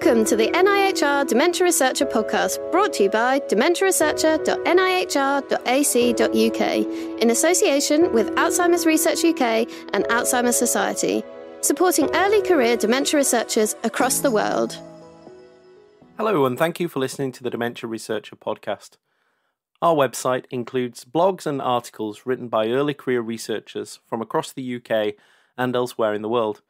Welcome to the NIHR Dementia Researcher podcast, brought to you by dementiaresearcher.nihr.ac.uk in association with Alzheimer's Research UK and Alzheimer's Society, supporting early career dementia researchers across the world. Hello, and thank you for listening to the Dementia Researcher podcast. Our website includes blogs and articles written by early career researchers from across the UK and elsewhere in the world.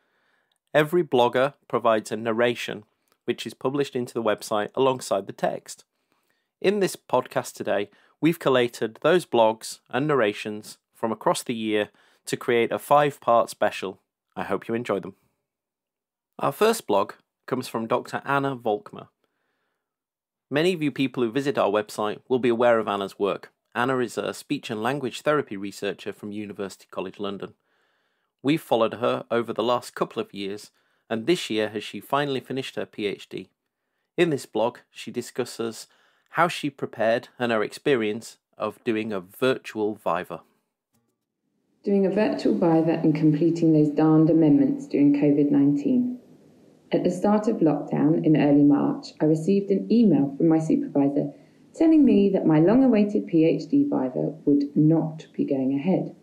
Every blogger provides a narration, which is published into the website alongside the text. In this podcast today, we've collated those blogs and narrations from across the year to create a five part special. I hope you enjoy them. Our first blog comes from Dr. Anna Volkmer. Many of you people who visit our website will be aware of Anna's work. Anna is a speech and language therapy researcher from University College London. We've followed her over the last couple of years, and this year has she finally finished her PhD. In this blog, she discusses how she prepared and her experience of doing a virtual Viva. Doing a virtual Viva and completing those darned amendments during COVID 19. At the start of lockdown in early March, I received an email from my supervisor telling me that my long awaited PhD Viva would not be going ahead.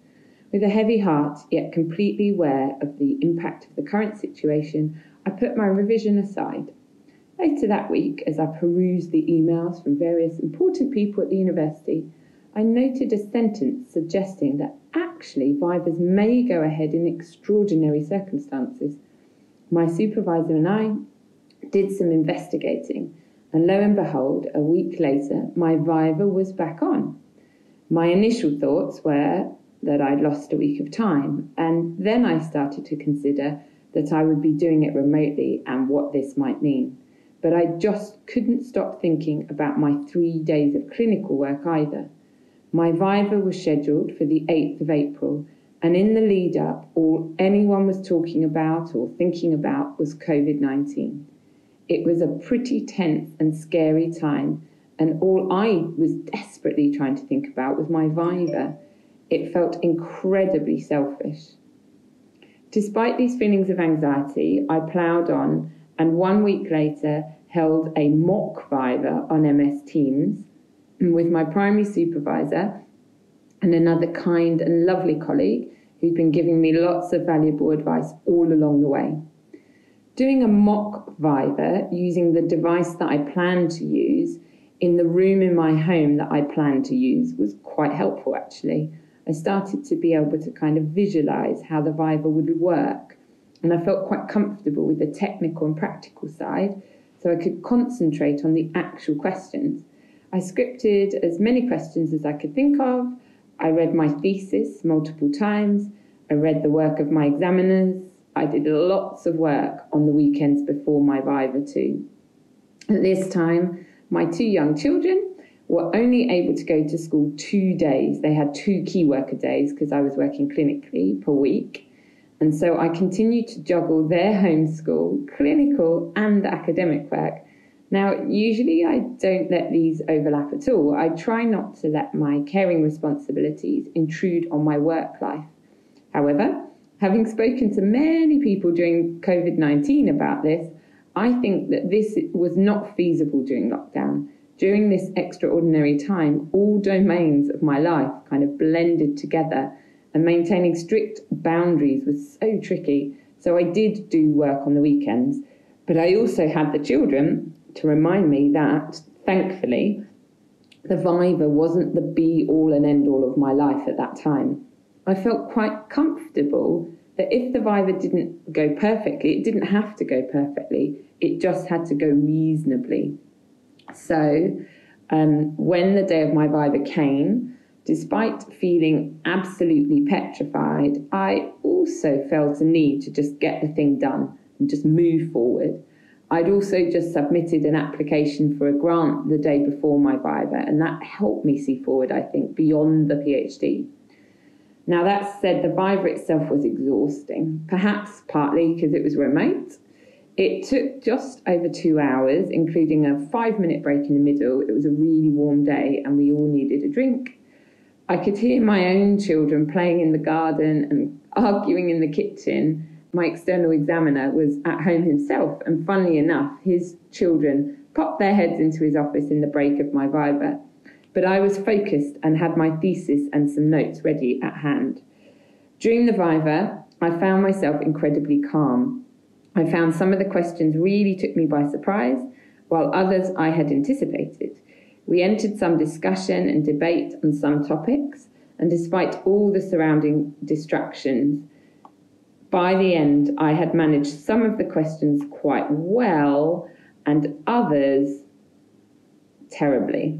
With a heavy heart, yet completely aware of the impact of the current situation, I put my revision aside. Later that week, as I perused the emails from various important people at the university, I noted a sentence suggesting that actually Vivas may go ahead in extraordinary circumstances. My supervisor and I did some investigating, and lo and behold, a week later, my Viva was back on. My initial thoughts were that I'd lost a week of time. And then I started to consider that I would be doing it remotely and what this might mean. But I just couldn't stop thinking about my three days of clinical work either. My Viva was scheduled for the 8th of April, and in the lead up, all anyone was talking about or thinking about was COVID 19. It was a pretty tense and scary time, and all I was desperately trying to think about was my Viva it felt incredibly selfish. Despite these feelings of anxiety, I ploughed on and one week later held a mock Viva on MS Teams with my primary supervisor and another kind and lovely colleague who'd been giving me lots of valuable advice all along the way. Doing a mock Viva using the device that I planned to use in the room in my home that I planned to use was quite helpful actually. I started to be able to kind of visualize how the Viva would work. And I felt quite comfortable with the technical and practical side, so I could concentrate on the actual questions. I scripted as many questions as I could think of. I read my thesis multiple times. I read the work of my examiners. I did lots of work on the weekends before my Viva too. At this time, my two young children were only able to go to school two days. They had two key worker days because I was working clinically per week. And so I continued to juggle their homeschool, clinical, and academic work. Now, usually I don't let these overlap at all. I try not to let my caring responsibilities intrude on my work life. However, having spoken to many people during COVID 19 about this, I think that this was not feasible during lockdown during this extraordinary time, all domains of my life kind of blended together, and maintaining strict boundaries was so tricky. So I did do work on the weekends, but I also had the children to remind me that, thankfully, the Viva wasn't the be all and end all of my life at that time. I felt quite comfortable that if the Viva didn't go perfectly, it didn't have to go perfectly, it just had to go reasonably. So, um, when the day of my Viva came, despite feeling absolutely petrified, I also felt a need to just get the thing done and just move forward. I'd also just submitted an application for a grant the day before my Viva, and that helped me see forward, I think, beyond the PhD. Now, that said, the Viva itself was exhausting, perhaps partly because it was remote it took just over two hours, including a five minute break in the middle. It was a really warm day and we all needed a drink. I could hear my own children playing in the garden and arguing in the kitchen. my external examiner was at home himself, and funnily enough, his children popped their heads into his office in the break of my viva. But I was focused and had my thesis and some notes ready at hand. During the viva, I found myself incredibly calm. I found some of the questions really took me by surprise, while others I had anticipated. We entered some discussion and debate on some topics, and despite all the surrounding distractions, by the end I had managed some of the questions quite well and others terribly.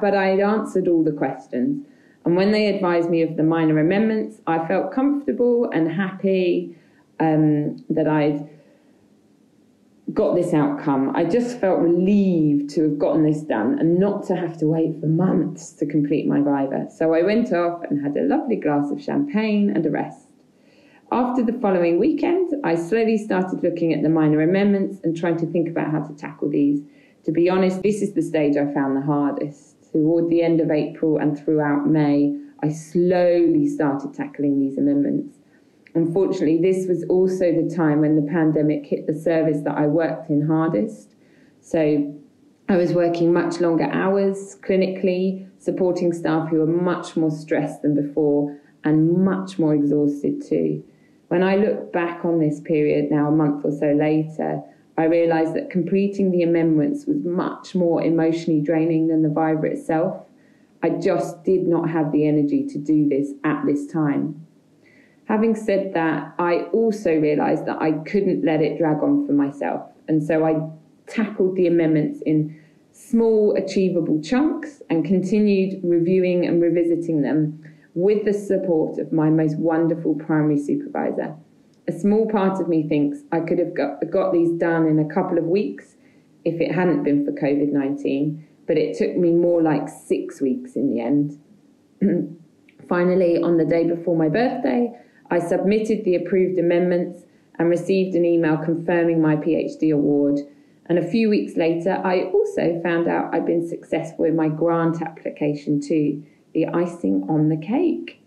But I had answered all the questions, and when they advised me of the minor amendments, I felt comfortable and happy um, that I'd got this outcome. I just felt relieved to have gotten this done and not to have to wait for months to complete my Viva. So I went off and had a lovely glass of champagne and a rest. After the following weekend, I slowly started looking at the minor amendments and trying to think about how to tackle these. To be honest, this is the stage I found the hardest. Toward the end of April and throughout May, I slowly started tackling these amendments. Unfortunately, this was also the time when the pandemic hit the service that I worked in hardest. So I was working much longer hours clinically, supporting staff who were much more stressed than before and much more exhausted too. When I look back on this period now, a month or so later, I realised that completing the amendments was much more emotionally draining than the Viva itself. I just did not have the energy to do this at this time. Having said that, I also realised that I couldn't let it drag on for myself. And so I tackled the amendments in small, achievable chunks and continued reviewing and revisiting them with the support of my most wonderful primary supervisor. A small part of me thinks I could have got, got these done in a couple of weeks if it hadn't been for COVID 19, but it took me more like six weeks in the end. Finally, on the day before my birthday, I submitted the approved amendments and received an email confirming my PhD award. And a few weeks later, I also found out I'd been successful in my grant application too, the icing on the cake.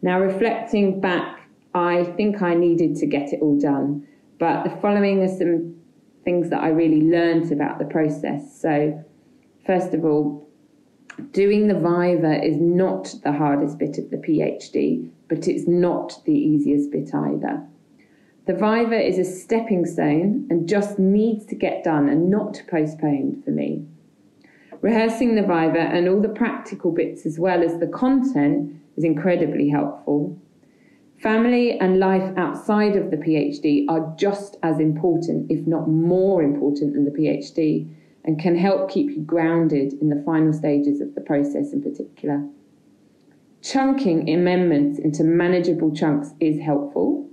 Now, reflecting back, I think I needed to get it all done, but the following are some things that I really learned about the process. So, first of all, doing the Viva is not the hardest bit of the PhD but it's not the easiest bit either. The Viva is a stepping stone and just needs to get done and not postponed for me. Rehearsing the Viva and all the practical bits as well as the content is incredibly helpful. Family and life outside of the PhD are just as important, if not more important, than the PhD, and can help keep you grounded in the final stages of the process in particular. Chunking amendments into manageable chunks is helpful.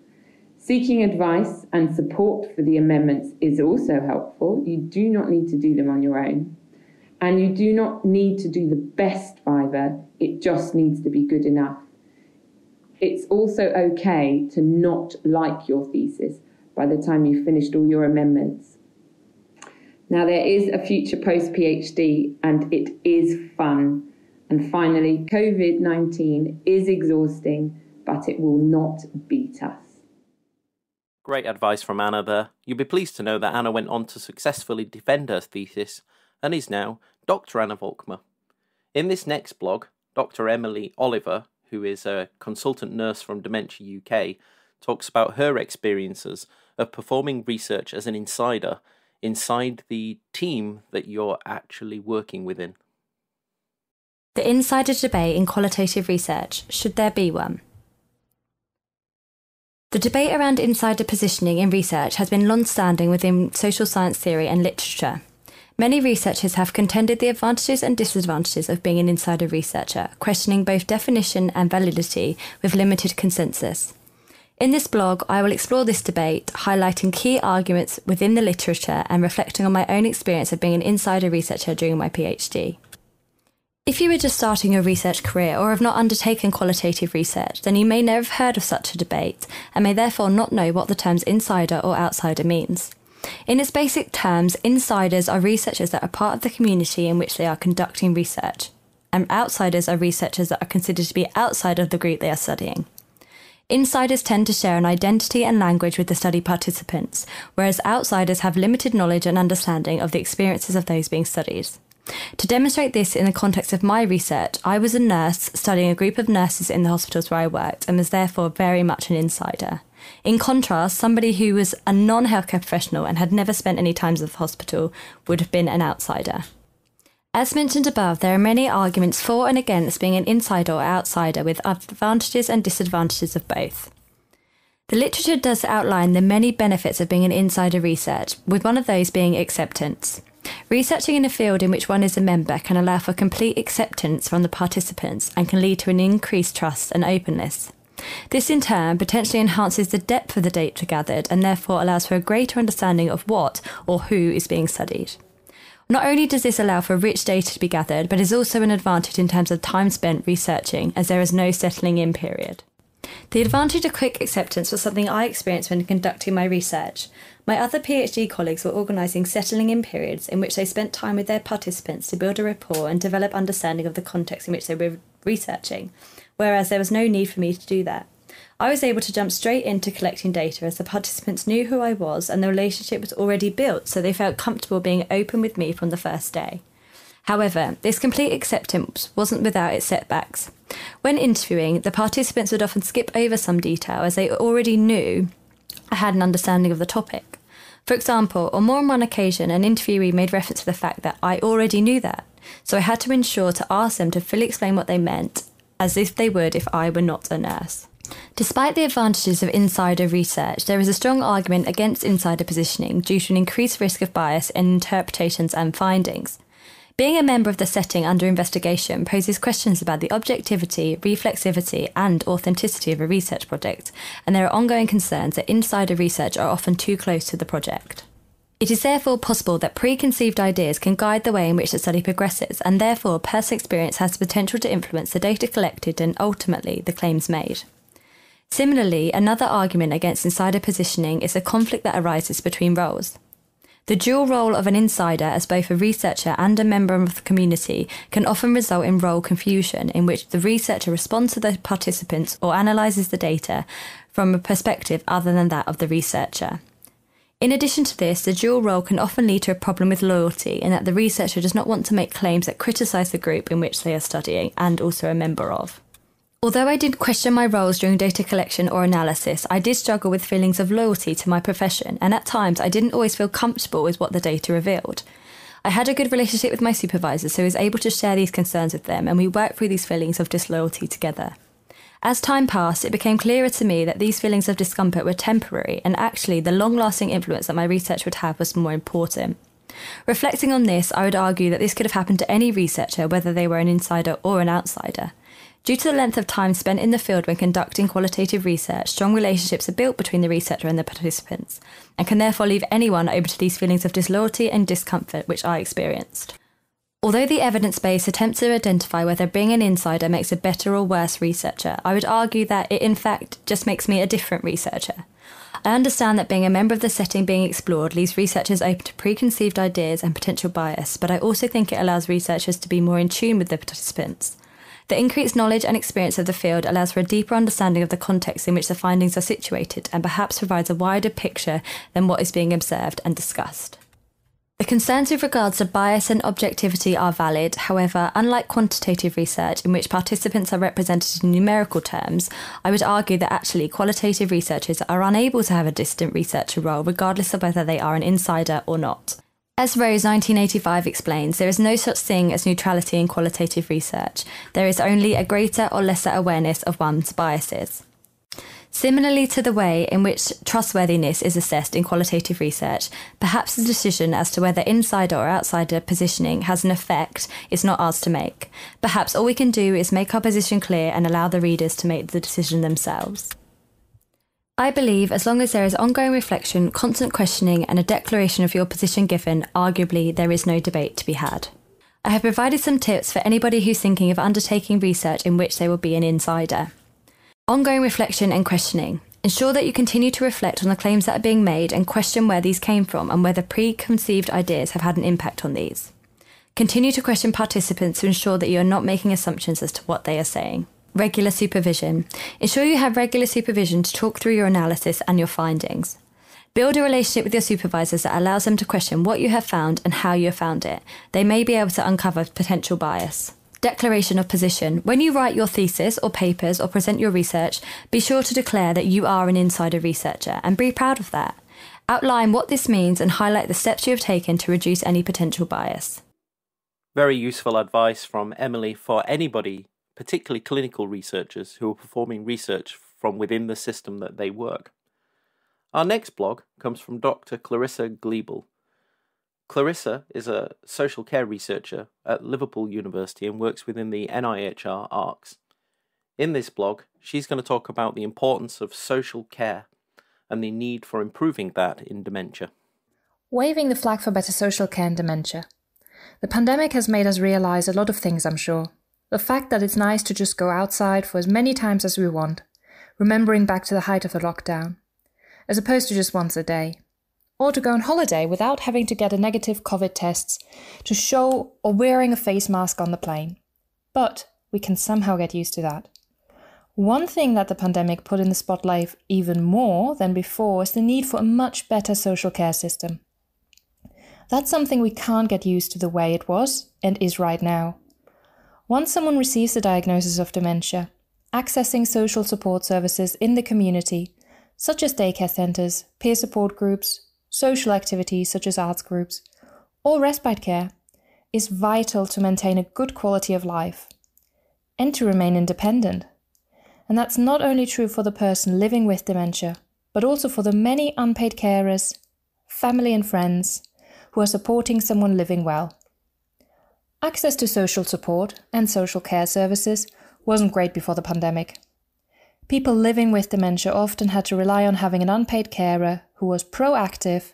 Seeking advice and support for the amendments is also helpful. You do not need to do them on your own. And you do not need to do the best Viva, it just needs to be good enough. It's also okay to not like your thesis by the time you've finished all your amendments. Now, there is a future post PhD and it is fun. And finally, COVID 19 is exhausting, but it will not beat us. Great advice from Anna there. You'll be pleased to know that Anna went on to successfully defend her thesis and is now Dr. Anna Volkmer. In this next blog, Dr. Emily Oliver, who is a consultant nurse from Dementia UK, talks about her experiences of performing research as an insider inside the team that you're actually working within. The insider debate in qualitative research should there be one? The debate around insider positioning in research has been long standing within social science theory and literature. Many researchers have contended the advantages and disadvantages of being an insider researcher, questioning both definition and validity with limited consensus. In this blog, I will explore this debate, highlighting key arguments within the literature and reflecting on my own experience of being an insider researcher during my PhD. If you are just starting your research career or have not undertaken qualitative research, then you may never have heard of such a debate and may therefore not know what the terms insider or outsider means. In its basic terms, insiders are researchers that are part of the community in which they are conducting research, and outsiders are researchers that are considered to be outside of the group they are studying. Insiders tend to share an identity and language with the study participants, whereas outsiders have limited knowledge and understanding of the experiences of those being studied. To demonstrate this in the context of my research, I was a nurse studying a group of nurses in the hospitals where I worked and was therefore very much an insider. In contrast, somebody who was a non healthcare professional and had never spent any time at the hospital would have been an outsider. As mentioned above, there are many arguments for and against being an insider or outsider, with advantages and disadvantages of both. The literature does outline the many benefits of being an insider research, with one of those being acceptance. Researching in a field in which one is a member can allow for complete acceptance from the participants and can lead to an increased trust and openness. This in turn potentially enhances the depth of the data gathered and therefore allows for a greater understanding of what or who is being studied. Not only does this allow for rich data to be gathered, but is also an advantage in terms of time spent researching, as there is no settling in period. The advantage of quick acceptance was something I experienced when conducting my research. My other PhD colleagues were organising settling in periods in which they spent time with their participants to build a rapport and develop understanding of the context in which they were researching, whereas there was no need for me to do that. I was able to jump straight into collecting data as the participants knew who I was and the relationship was already built, so they felt comfortable being open with me from the first day. However, this complete acceptance wasn't without its setbacks. When interviewing, the participants would often skip over some detail as they already knew I had an understanding of the topic. For example, on more than one occasion, an interviewee made reference to the fact that I already knew that, so I had to ensure to ask them to fully explain what they meant, as if they would if I were not a nurse. Despite the advantages of insider research, there is a strong argument against insider positioning due to an increased risk of bias in interpretations and findings. Being a member of the setting under investigation poses questions about the objectivity, reflexivity, and authenticity of a research project, and there are ongoing concerns that insider research are often too close to the project. It is therefore possible that preconceived ideas can guide the way in which the study progresses, and therefore personal experience has the potential to influence the data collected and ultimately the claims made. Similarly, another argument against insider positioning is the conflict that arises between roles. The dual role of an insider as both a researcher and a member of the community can often result in role confusion, in which the researcher responds to the participants or analyses the data from a perspective other than that of the researcher. In addition to this, the dual role can often lead to a problem with loyalty in that the researcher does not want to make claims that criticise the group in which they are studying and also a member of. Although I did question my roles during data collection or analysis, I did struggle with feelings of loyalty to my profession, and at times I didn't always feel comfortable with what the data revealed. I had a good relationship with my supervisors, so I was able to share these concerns with them, and we worked through these feelings of disloyalty together. As time passed, it became clearer to me that these feelings of discomfort were temporary, and actually, the long lasting influence that my research would have was more important. Reflecting on this, I would argue that this could have happened to any researcher, whether they were an insider or an outsider. Due to the length of time spent in the field when conducting qualitative research, strong relationships are built between the researcher and the participants, and can therefore leave anyone open to these feelings of disloyalty and discomfort which I experienced. Although the evidence base attempts to identify whether being an insider makes a better or worse researcher, I would argue that it in fact just makes me a different researcher. I understand that being a member of the setting being explored leaves researchers open to preconceived ideas and potential bias, but I also think it allows researchers to be more in tune with the participants. The increased knowledge and experience of the field allows for a deeper understanding of the context in which the findings are situated and perhaps provides a wider picture than what is being observed and discussed. The concerns with regards to bias and objectivity are valid. However, unlike quantitative research, in which participants are represented in numerical terms, I would argue that actually qualitative researchers are unable to have a distant researcher role, regardless of whether they are an insider or not. As Rose 1985 explains, there is no such thing as neutrality in qualitative research. There is only a greater or lesser awareness of one's biases. Similarly to the way in which trustworthiness is assessed in qualitative research, perhaps the decision as to whether insider or outsider positioning has an effect is not ours to make. Perhaps all we can do is make our position clear and allow the readers to make the decision themselves. I believe as long as there is ongoing reflection, constant questioning, and a declaration of your position given, arguably there is no debate to be had. I have provided some tips for anybody who's thinking of undertaking research in which they will be an insider. Ongoing reflection and questioning. Ensure that you continue to reflect on the claims that are being made and question where these came from and whether preconceived ideas have had an impact on these. Continue to question participants to ensure that you are not making assumptions as to what they are saying. Regular supervision. Ensure you have regular supervision to talk through your analysis and your findings. Build a relationship with your supervisors that allows them to question what you have found and how you have found it. They may be able to uncover potential bias. Declaration of position. When you write your thesis or papers or present your research, be sure to declare that you are an insider researcher and be proud of that. Outline what this means and highlight the steps you have taken to reduce any potential bias. Very useful advice from Emily for anybody, particularly clinical researchers who are performing research from within the system that they work. Our next blog comes from Dr. Clarissa Giebel. Clarissa is a social care researcher at Liverpool University and works within the NIHR ARCS. In this blog, she's going to talk about the importance of social care and the need for improving that in dementia. Waving the flag for better social care in dementia. The pandemic has made us realize a lot of things, I'm sure. The fact that it's nice to just go outside for as many times as we want, remembering back to the height of the lockdown as opposed to just once a day. Or to go on holiday without having to get a negative COVID test to show or wearing a face mask on the plane. But we can somehow get used to that. One thing that the pandemic put in the spotlight even more than before is the need for a much better social care system. That's something we can't get used to the way it was and is right now. Once someone receives a diagnosis of dementia, accessing social support services in the community such as daycare centres, peer support groups, social activities such as arts groups, or respite care, is vital to maintain a good quality of life and to remain independent. And that's not only true for the person living with dementia, but also for the many unpaid carers, family, and friends who are supporting someone living well. Access to social support and social care services wasn't great before the pandemic. People living with dementia often had to rely on having an unpaid carer who was proactive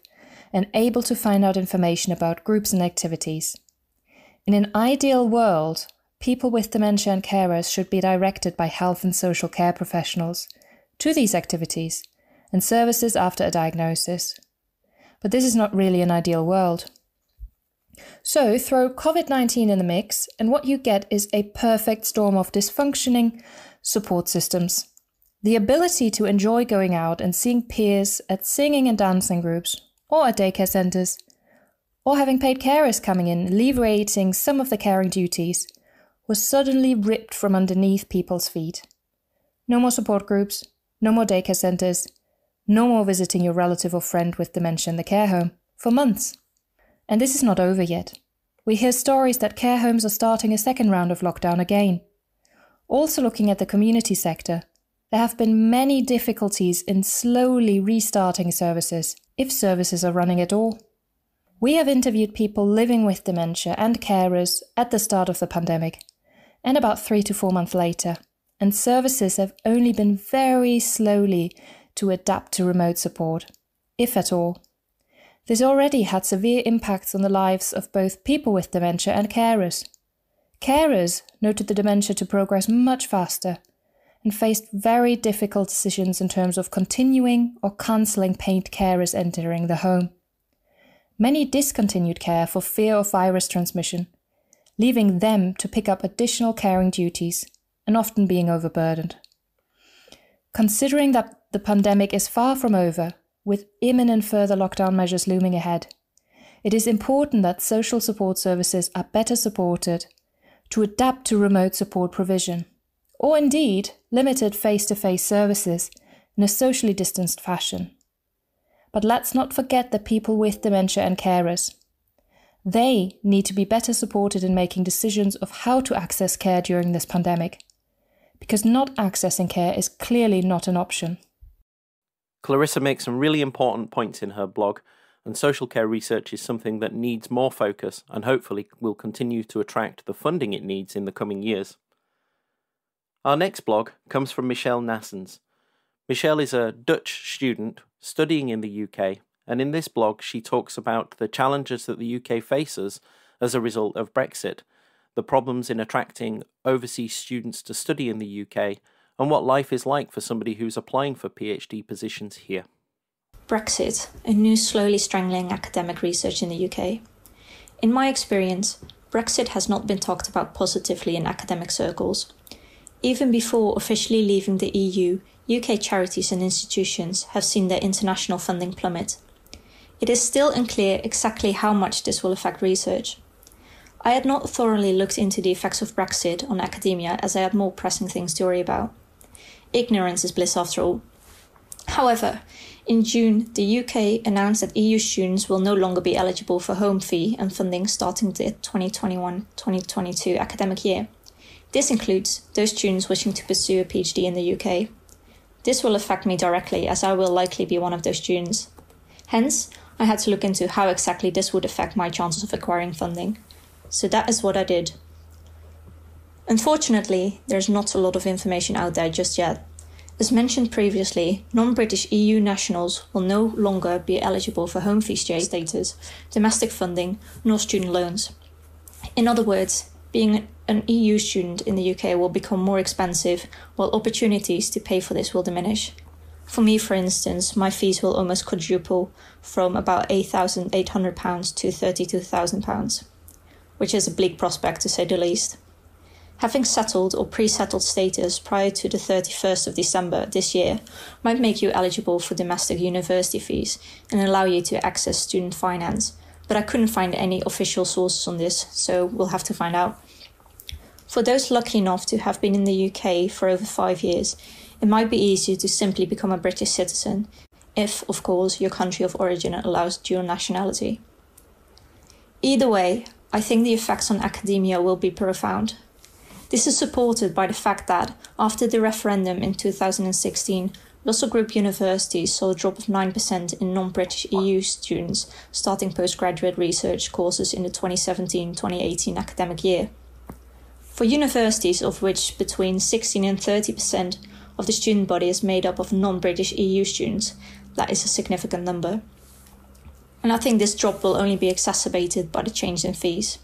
and able to find out information about groups and activities. In an ideal world, people with dementia and carers should be directed by health and social care professionals to these activities and services after a diagnosis. But this is not really an ideal world. So throw COVID 19 in the mix, and what you get is a perfect storm of dysfunctioning support systems the ability to enjoy going out and seeing peers at singing and dancing groups, or at daycare centres, or having paid carers coming in, alleviating some of the caring duties, was suddenly ripped from underneath people's feet. No more support groups, no more daycare centres, no more visiting your relative or friend with dementia in the care home for months. And this is not over yet. We hear stories that care homes are starting a second round of lockdown again. Also, looking at the community sector, there have been many difficulties in slowly restarting services, if services are running at all. We have interviewed people living with dementia and carers at the start of the pandemic, and about three to four months later, and services have only been very slowly to adapt to remote support, if at all. This already had severe impacts on the lives of both people with dementia and carers. Carers noted the dementia to progress much faster and faced very difficult decisions in terms of continuing or cancelling paid carers entering the home. Many discontinued care for fear of virus transmission, leaving them to pick up additional caring duties and often being overburdened. Considering that the pandemic is far from over, with imminent further lockdown measures looming ahead, it is important that social support services are better supported to adapt to remote support provision or indeed limited face to face services in a socially distanced fashion. But let's not forget the people with dementia and carers. They need to be better supported in making decisions of how to access care during this pandemic, because not accessing care is clearly not an option. Clarissa makes some really important points in her blog, and social care research is something that needs more focus and hopefully will continue to attract the funding it needs in the coming years. Our next blog comes from Michelle Naessens. Michelle is a Dutch student studying in the UK, and in this blog she talks about the challenges that the UK faces as a result of Brexit, the problems in attracting overseas students to study in the UK, and what life is like for somebody who's applying for PhD positions here. Brexit, a new slowly strangling academic research in the UK. In my experience, Brexit has not been talked about positively in academic circles even before officially leaving the EU, UK charities and institutions have seen their international funding plummet. It is still unclear exactly how much this will affect research. I had not thoroughly looked into the effects of Brexit on academia as I had more pressing things to worry about. Ignorance is bliss after all. However, in June, the UK announced that EU students will no longer be eligible for home fee and funding starting the 2021 2022 academic year. This includes those students wishing to pursue a PhD in the UK. This will affect me directly as I will likely be one of those students. Hence, I had to look into how exactly this would affect my chances of acquiring funding. So that is what I did. Unfortunately, there's not a lot of information out there just yet. As mentioned previously, non British EU nationals will no longer be eligible for home fee status, domestic funding, nor student loans. In other words, being an EU student in the UK will become more expensive, while opportunities to pay for this will diminish. For me, for instance, my fees will almost quadruple from about £8,800 to £32,000, which is a bleak prospect to say the least. Having settled or pre settled status prior to the 31st of December this year might make you eligible for domestic university fees and allow you to access student finance, but I couldn't find any official sources on this, so we'll have to find out. For those lucky enough to have been in the UK for over five years, it might be easier to simply become a British citizen, if, of course, your country of origin allows dual nationality. Either way, I think the effects on academia will be profound. This is supported by the fact that, after the referendum in 2016, Russell Group universities saw a drop of 9% in non British EU students starting postgraduate research courses in the 2017 2018 academic year. For universities, of which between 16 and 30% of the student body is made up of non British EU students, that is a significant number. And I think this drop will only be exacerbated by the change in fees.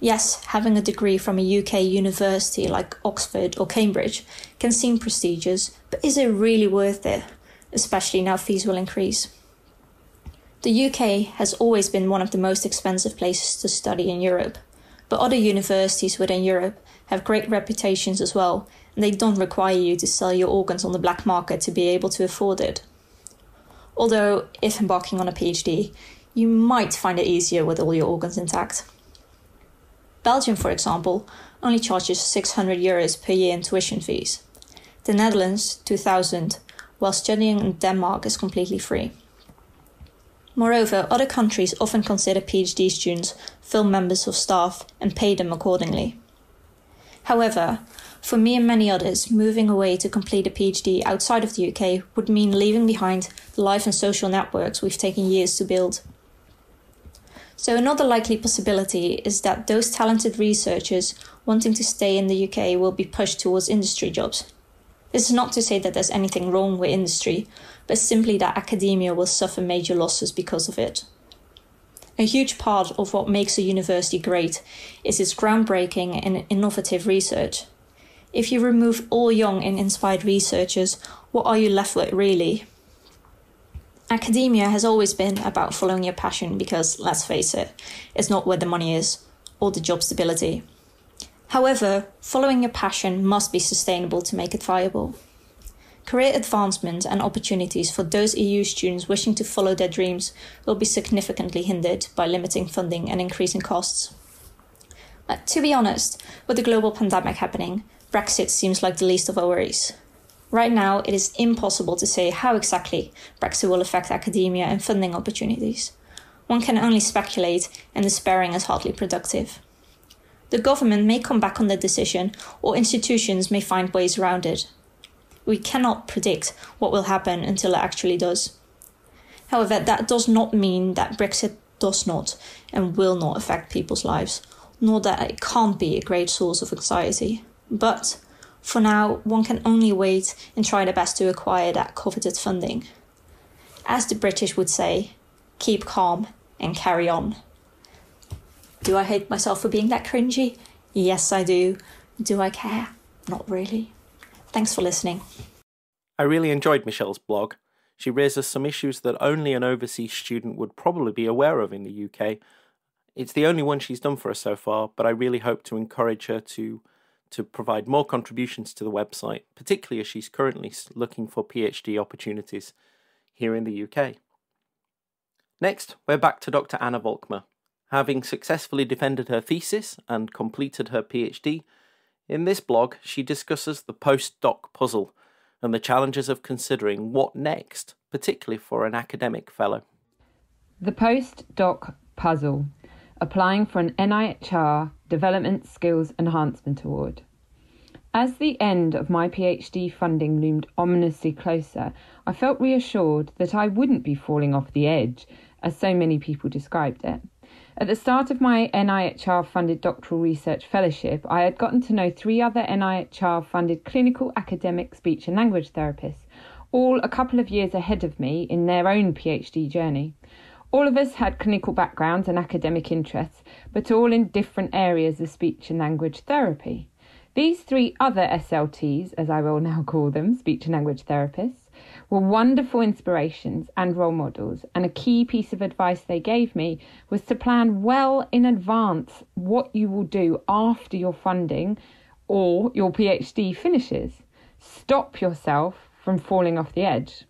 Yes, having a degree from a UK university like Oxford or Cambridge can seem prestigious, but is it really worth it? Especially now fees will increase. The UK has always been one of the most expensive places to study in Europe, but other universities within Europe have great reputations as well, and they don't require you to sell your organs on the black market to be able to afford it. Although, if embarking on a PhD, you might find it easier with all your organs intact. Belgium, for example, only charges 600 euros per year in tuition fees. The Netherlands, 2000, while studying in Denmark is completely free. Moreover, other countries often consider PhD students full members of staff and pay them accordingly. However, for me and many others, moving away to complete a PhD outside of the UK would mean leaving behind the life and social networks we've taken years to build. So, another likely possibility is that those talented researchers wanting to stay in the UK will be pushed towards industry jobs. This is not to say that there's anything wrong with industry, but simply that academia will suffer major losses because of it. A huge part of what makes a university great is its groundbreaking and innovative research. If you remove all young and inspired researchers, what are you left with really? Academia has always been about following your passion because, let's face it, it's not where the money is or the job stability. However, following your passion must be sustainable to make it viable. Career advancement and opportunities for those EU students wishing to follow their dreams will be significantly hindered by limiting funding and increasing costs. But to be honest, with the global pandemic happening, Brexit seems like the least of our worries. Right now, it is impossible to say how exactly Brexit will affect academia and funding opportunities. One can only speculate, and despairing is hardly productive. The government may come back on the decision, or institutions may find ways around it. We cannot predict what will happen until it actually does. However, that does not mean that Brexit does not and will not affect people's lives, nor that it can't be a great source of anxiety. But for now, one can only wait and try their best to acquire that coveted funding. As the British would say, keep calm and carry on. Do I hate myself for being that cringy? Yes, I do. Do I care? Not really. Thanks for listening. I really enjoyed Michelle's blog. She raises some issues that only an overseas student would probably be aware of in the UK. It's the only one she's done for us so far, but I really hope to encourage her to to provide more contributions to the website, particularly as she's currently looking for PhD opportunities here in the UK. Next, we're back to Dr. Anna Volkmer. Having successfully defended her thesis and completed her PhD, in this blog she discusses the postdoc puzzle and the challenges of considering what next, particularly for an academic fellow. The postdoc puzzle applying for an NIHR Development Skills Enhancement Award. As the end of my PhD funding loomed ominously closer, I felt reassured that I wouldn't be falling off the edge, as so many people described it. At the start of my NIHR funded doctoral research fellowship, I had gotten to know three other NIHR funded clinical academic speech and language therapists, all a couple of years ahead of me in their own PhD journey. All of us had clinical backgrounds and academic interests, but all in different areas of speech and language therapy. These three other SLTs, as I will now call them, speech and language therapists, were wonderful inspirations and role models, and a key piece of advice they gave me was to plan well in advance what you will do after your funding or your PhD finishes. Stop yourself from falling off the edge.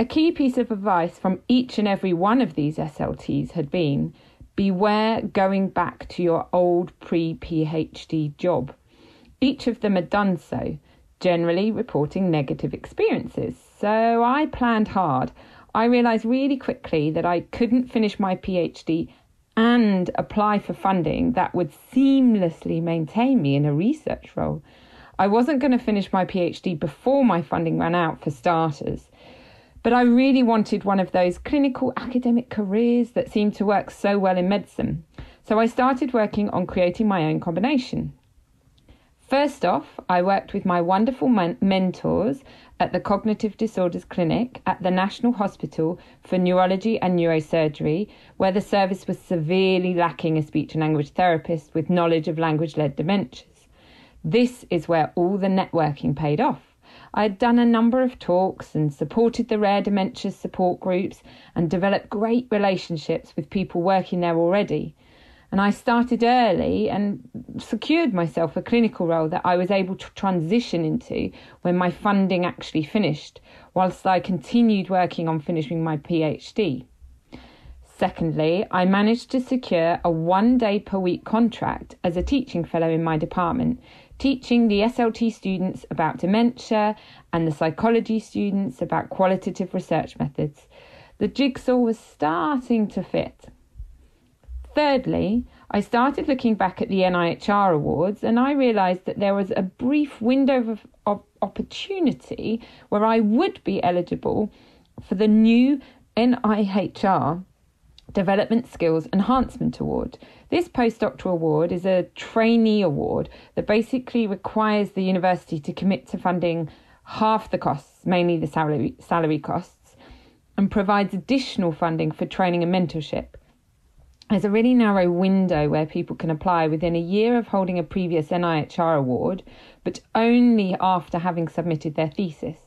A key piece of advice from each and every one of these SLTs had been beware going back to your old pre PhD job. Each of them had done so, generally reporting negative experiences. So I planned hard. I realised really quickly that I couldn't finish my PhD and apply for funding that would seamlessly maintain me in a research role. I wasn't going to finish my PhD before my funding ran out, for starters. But I really wanted one of those clinical academic careers that seemed to work so well in medicine. So I started working on creating my own combination. First off, I worked with my wonderful men- mentors at the Cognitive Disorders Clinic at the National Hospital for Neurology and Neurosurgery, where the service was severely lacking a speech and language therapist with knowledge of language led dementias. This is where all the networking paid off. I had done a number of talks and supported the rare dementia support groups and developed great relationships with people working there already. And I started early and secured myself a clinical role that I was able to transition into when my funding actually finished, whilst I continued working on finishing my PhD. Secondly, I managed to secure a one day per week contract as a teaching fellow in my department teaching the SLT students about dementia and the psychology students about qualitative research methods. The jigsaw was starting to fit. Thirdly, I started looking back at the NIHR awards and I realised that there was a brief window of, of opportunity where I would be eligible for the new NIHR Development Skills Enhancement Award. This postdoctoral award is a trainee award that basically requires the university to commit to funding half the costs, mainly the salary, salary costs, and provides additional funding for training and mentorship. There's a really narrow window where people can apply within a year of holding a previous NIHR award, but only after having submitted their thesis.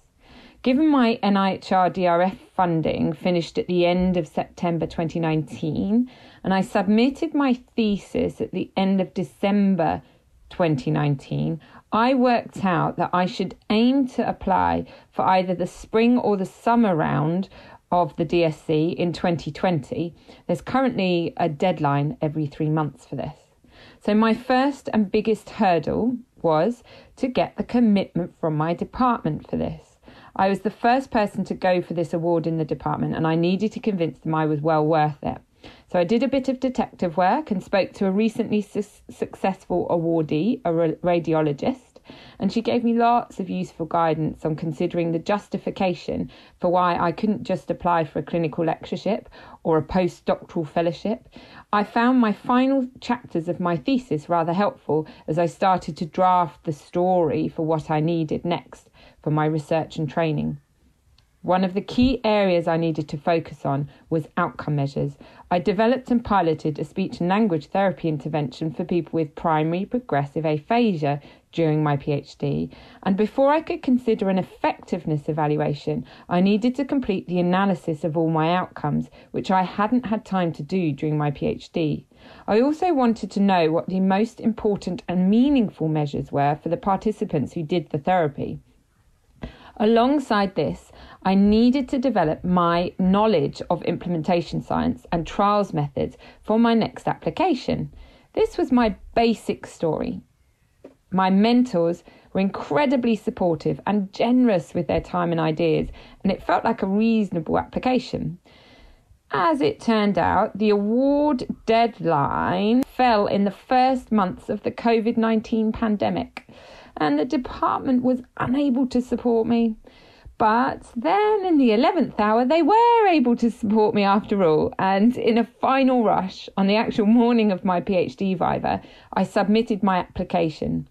Given my NIHR DRF funding finished at the end of September 2019, and I submitted my thesis at the end of December 2019, I worked out that I should aim to apply for either the spring or the summer round of the DSE in 2020. There's currently a deadline every three months for this. So, my first and biggest hurdle was to get the commitment from my department for this. I was the first person to go for this award in the department, and I needed to convince them I was well worth it. So I did a bit of detective work and spoke to a recently su- successful awardee, a ra- radiologist, and she gave me lots of useful guidance on considering the justification for why I couldn't just apply for a clinical lectureship or a postdoctoral fellowship. I found my final chapters of my thesis rather helpful as I started to draft the story for what I needed next for my research and training. One of the key areas I needed to focus on was outcome measures. I developed and piloted a speech and language therapy intervention for people with primary progressive aphasia during my PhD, and before I could consider an effectiveness evaluation, I needed to complete the analysis of all my outcomes, which I hadn't had time to do during my PhD. I also wanted to know what the most important and meaningful measures were for the participants who did the therapy. Alongside this, I needed to develop my knowledge of implementation science and trials methods for my next application. This was my basic story. My mentors were incredibly supportive and generous with their time and ideas, and it felt like a reasonable application. As it turned out, the award deadline fell in the first months of the COVID 19 pandemic, and the department was unable to support me. But then in the 11th hour, they were able to support me after all. And in a final rush, on the actual morning of my PhD viva, I submitted my application.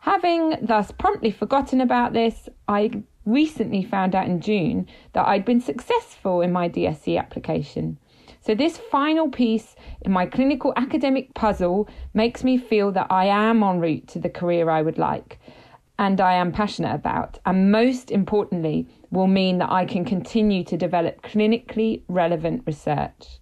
Having thus promptly forgotten about this, I recently found out in June that I'd been successful in my DSc application. So, this final piece in my clinical academic puzzle makes me feel that I am en route to the career I would like and I am passionate about, and most importantly, will mean that I can continue to develop clinically relevant research.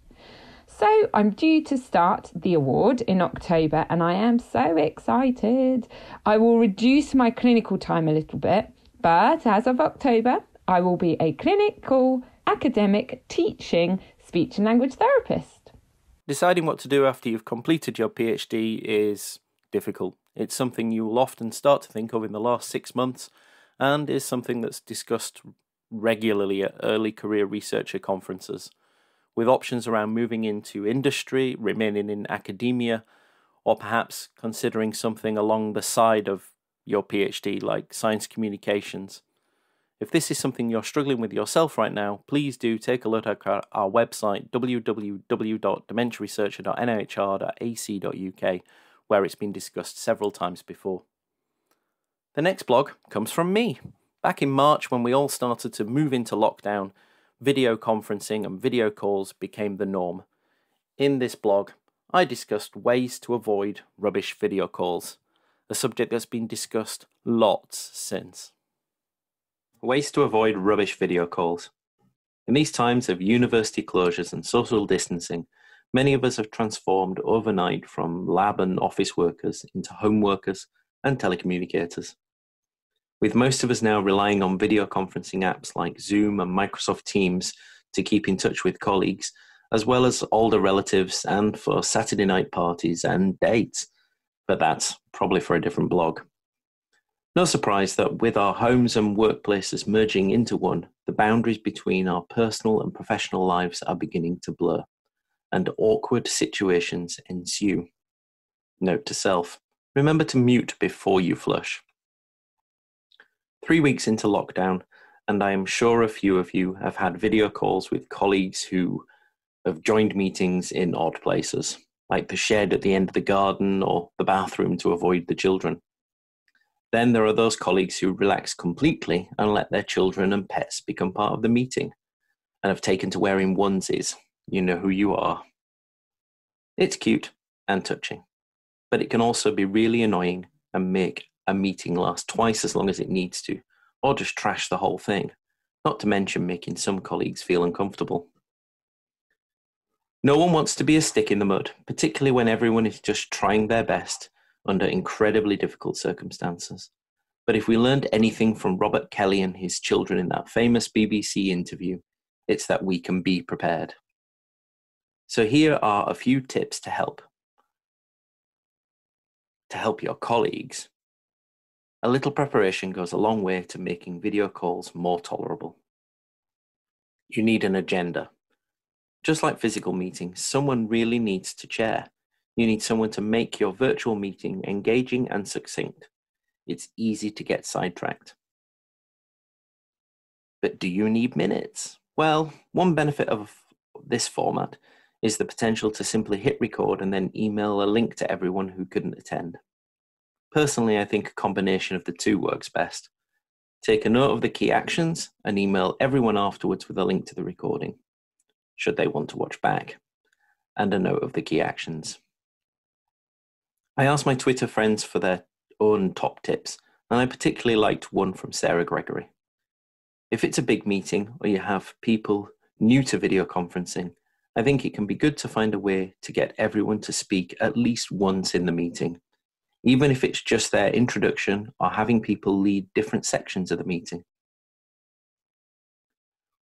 So, I'm due to start the award in October, and I am so excited. I will reduce my clinical time a little bit, but as of October, I will be a clinical, academic, teaching speech and language therapist. Deciding what to do after you've completed your PhD is difficult. It's something you will often start to think of in the last six months and is something that's discussed regularly at early career researcher conferences, with options around moving into industry, remaining in academia, or perhaps considering something along the side of your PhD, like science communications. If this is something you're struggling with yourself right now, please do take a look at our, our website www.dementiaresearcher.nihr.ac.uk where it's been discussed several times before. The next blog comes from me. Back in March, when we all started to move into lockdown, video conferencing and video calls became the norm. In this blog, I discussed ways to avoid rubbish video calls, a subject that's been discussed lots since. Ways to avoid rubbish video calls. In these times of university closures and social distancing, Many of us have transformed overnight from lab and office workers into home workers and telecommunicators. With most of us now relying on video conferencing apps like Zoom and Microsoft Teams to keep in touch with colleagues, as well as older relatives and for Saturday night parties and dates. But that's probably for a different blog. No surprise that with our homes and workplaces merging into one, the boundaries between our personal and professional lives are beginning to blur and awkward situations ensue. Note to self remember to mute before you flush. Three weeks into lockdown, and I am sure a few of you have had video calls with colleagues who have joined meetings in odd places, like the shed at the end of the garden or the bathroom to avoid the children. Then there are those colleagues who relax completely and let their children and pets become part of the meeting and have taken to wearing onesies you know who you are. It's cute and touching, but it can also be really annoying and make a meeting last twice as long as it needs to, or just trash the whole thing, not to mention making some colleagues feel uncomfortable. No one wants to be a stick in the mud, particularly when everyone is just trying their best under incredibly difficult circumstances. But if we learned anything from Robert Kelly and his children in that famous BBC interview, it's that we can be prepared. So here are a few tips to help. To help your colleagues. A little preparation goes a long way to making video calls more tolerable. You need an agenda. Just like physical meetings, someone really needs to chair. You need someone to make your virtual meeting engaging and succinct. It's easy to get sidetracked. But do you need minutes? Well, one benefit of this format is the potential to simply hit record and then email a link to everyone who couldn't attend. Personally, I think a combination of the two works best. Take a note of the key actions and email everyone afterwards with a link to the recording, should they want to watch back, and a note of the key actions. I asked my Twitter friends for their own top tips, and I particularly liked one from Sarah Gregory. If it's a big meeting or you have people new to video conferencing, I think it can be good to find a way to get everyone to speak at least once in the meeting, even if it's just their introduction or having people lead different sections of the meeting.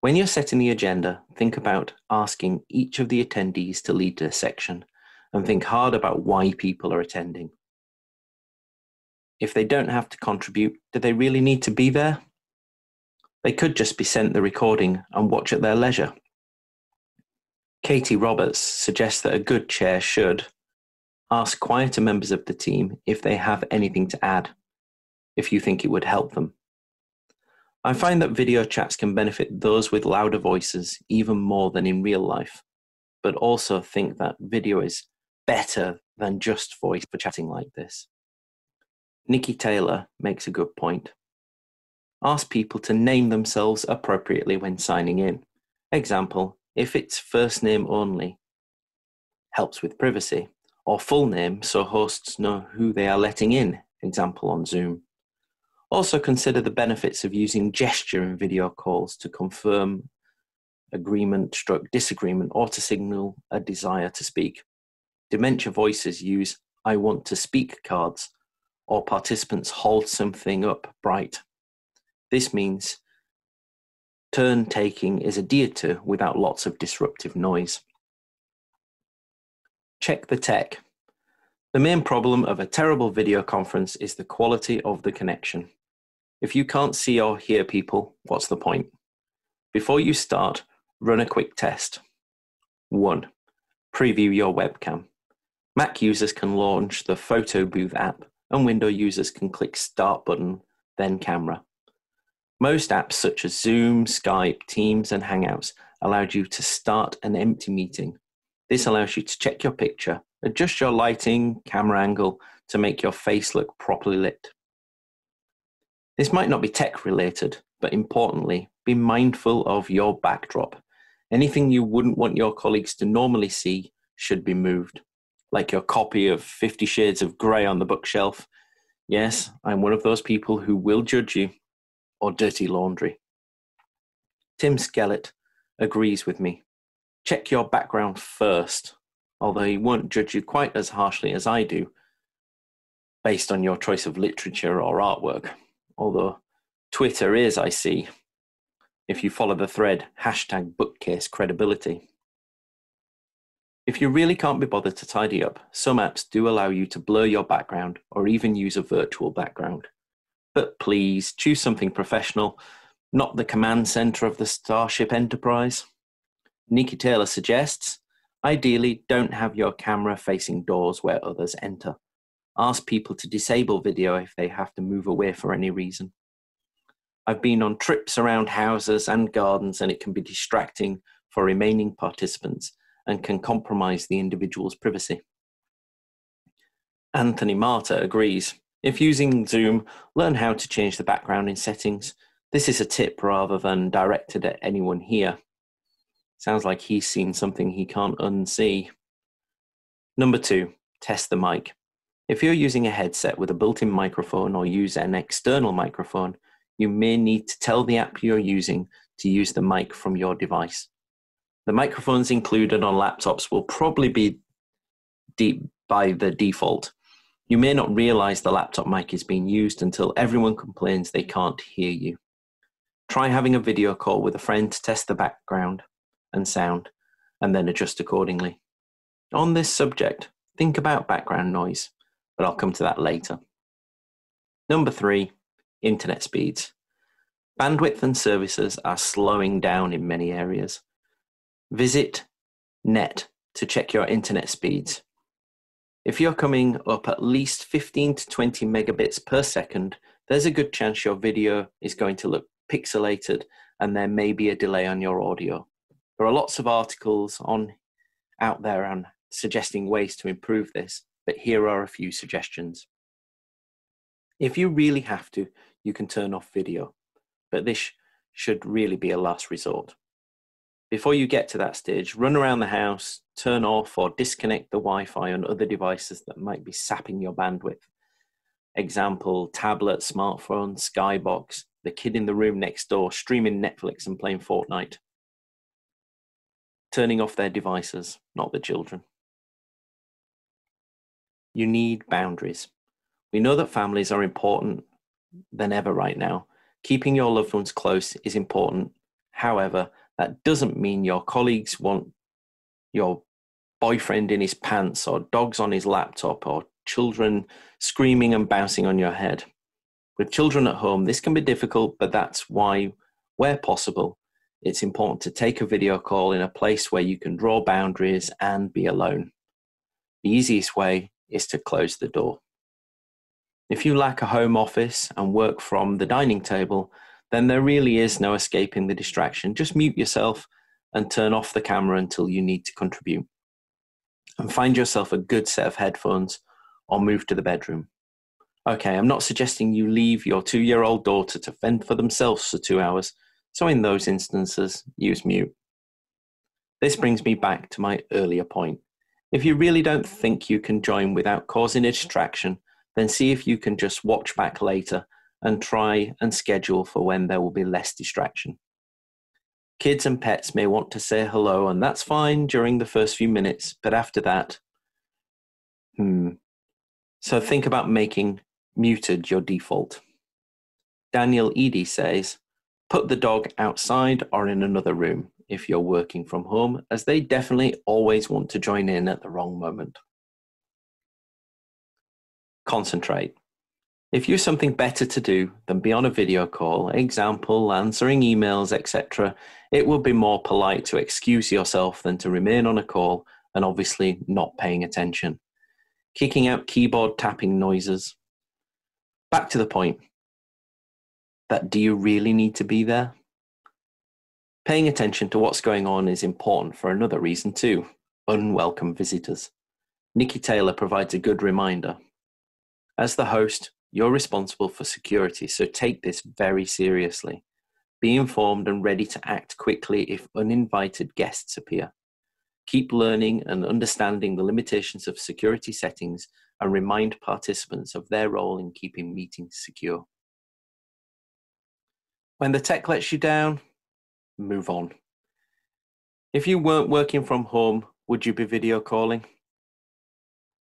When you're setting the agenda, think about asking each of the attendees to lead a section and think hard about why people are attending. If they don't have to contribute, do they really need to be there? They could just be sent the recording and watch at their leisure. Katie Roberts suggests that a good chair should ask quieter members of the team if they have anything to add, if you think it would help them. I find that video chats can benefit those with louder voices even more than in real life, but also think that video is better than just voice for chatting like this. Nikki Taylor makes a good point. Ask people to name themselves appropriately when signing in. Example, if it's first name only, helps with privacy, or full name so hosts know who they are letting in, example on Zoom. Also consider the benefits of using gesture in video calls to confirm agreement, stroke disagreement, or to signal a desire to speak. Dementia voices use I want to speak cards, or participants hold something up bright. This means turn taking is adhered to without lots of disruptive noise. Check the tech. The main problem of a terrible video conference is the quality of the connection. If you can't see or hear people, what's the point? Before you start, run a quick test. 1. Preview your webcam. Mac users can launch the Photo Booth app, and Windows users can click Start button, then Camera. Most apps such as Zoom, Skype, Teams, and Hangouts allow you to start an empty meeting. This allows you to check your picture, adjust your lighting, camera angle to make your face look properly lit. This might not be tech related, but importantly, be mindful of your backdrop. Anything you wouldn't want your colleagues to normally see should be moved, like your copy of Fifty Shades of Grey on the bookshelf. Yes, I'm one of those people who will judge you, or dirty laundry. Tim Skellett agrees with me. Check your background first, although he won't judge you quite as harshly as I do based on your choice of literature or artwork although Twitter is, I see, if you follow the thread hashtag bookcase credibility. If you really can't be bothered to tidy up, some apps do allow you to blur your background or even use a virtual background. But please choose something professional, not the command center of the Starship Enterprise. Nikki Taylor suggests ideally, don't have your camera facing doors where others enter ask people to disable video if they have to move away for any reason. I've been on trips around houses and gardens, and it can be distracting for remaining participants and can compromise the individual's privacy. Anthony Marta agrees. If using Zoom, learn how to change the background in settings. This is a tip rather than directed at anyone here. Sounds like he's seen something he can't unsee. Number two, test the mic. If you're using a headset with a built-in microphone or use an external microphone, you may need to tell the app you're using to use the mic from your device. The microphones included on laptops will probably be deep by the default. You may not realize the laptop mic is being used until everyone complains they can't hear you. Try having a video call with a friend to test the background and sound, and then adjust accordingly. On this subject, think about background noise but I'll come to that later. Number three, internet speeds. Bandwidth and services are slowing down in many areas. Visit net to check your internet speeds. If you're coming up at least 15 to 20 megabits per second, there's a good chance your video is going to look pixelated and there may be a delay on your audio. There are lots of articles on out there on suggesting ways to improve this, but here are a few suggestions. If you really have to, you can turn off video, but this should really be a last resort. Before you get to that stage, run around the house, turn off or disconnect the Wi Fi on other devices that might be sapping your bandwidth. Example tablet, smartphone, skybox, the kid in the room next door streaming Netflix and playing Fortnite. Turning off their devices, not the children. You need boundaries. We know that families are important than ever right now. Keeping your loved ones close is important. However, that doesn't mean your colleagues want your boyfriend in his pants or dogs on his laptop or children screaming and bouncing on your head. With children at home, this can be difficult, but that's why, where possible, it's important to take a video call in a place where you can draw boundaries and be alone. The easiest way is to close the door. If you lack a home office and work from the dining table, then there really is no escaping the distraction. Just mute yourself and turn off the camera until you need to contribute. And find yourself a good set of headphones or move to the bedroom. Okay, I'm not suggesting you leave your two year old daughter to fend for themselves for two hours, so in those instances, use mute. This brings me back to my earlier point. If you really don't think you can join without causing a distraction, then see if you can just watch back later and try and schedule for when there will be less distraction. Kids and pets may want to say hello, and that's fine during the first few minutes, but after that, hmm. So think about making muted your default. Daniel Eady says, put the dog outside or in another room if you're working from home, as they definitely always want to join in at the wrong moment. Concentrate. If you've something better to do than be on a video call, example, answering emails, etc., it would be more polite to excuse yourself than to remain on a call and obviously not paying attention. Kicking out keyboard tapping noises. Back to the point that do you really need to be there? Paying attention to what's going on is important for another reason too unwelcome visitors. Nikki Taylor provides a good reminder. As the host, you're responsible for security, so take this very seriously. Be informed and ready to act quickly if uninvited guests appear. Keep learning and understanding the limitations of security settings and remind participants of their role in keeping meetings secure. When the tech lets you down, move on. If you weren't working from home, would you be video calling?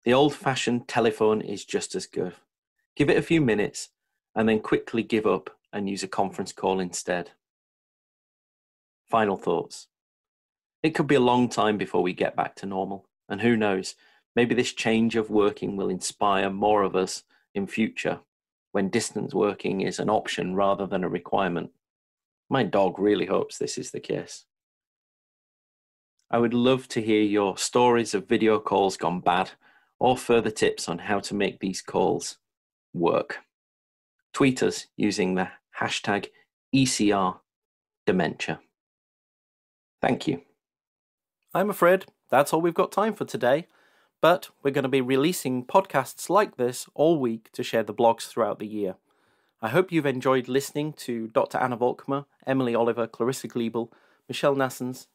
The old fashioned telephone is just as good. Give it a few minutes and then quickly give up and use a conference call instead. Final thoughts. It could be a long time before we get back to normal, and who knows, maybe this change of working will inspire more of us in future when distance working is an option rather than a requirement. My dog really hopes this is the case. I would love to hear your stories of video calls gone bad or further tips on how to make these calls work. Tweet us using the hashtag ECR dementia. Thank you. I'm afraid that's all we've got time for today, but we're going to be releasing podcasts like this all week to share the blogs throughout the year. I hope you've enjoyed listening to Dr. Anna Volkmer, Emily Oliver, Clarissa Giebel, Michelle Naessens,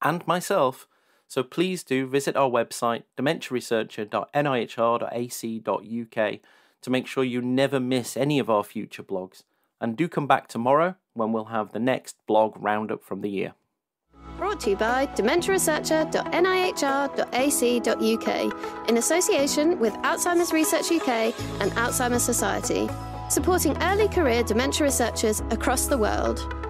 and myself. So please do visit our website, dementiaresearcher.nihr.ac.uk, to make sure you never miss any of our future blogs. And do come back tomorrow when we'll have the next blog roundup from the year. Brought to you by dementiaresearcher.nihr.ac.uk in association with Alzheimer's Research UK and Alzheimer's Society, supporting early career dementia researchers across the world.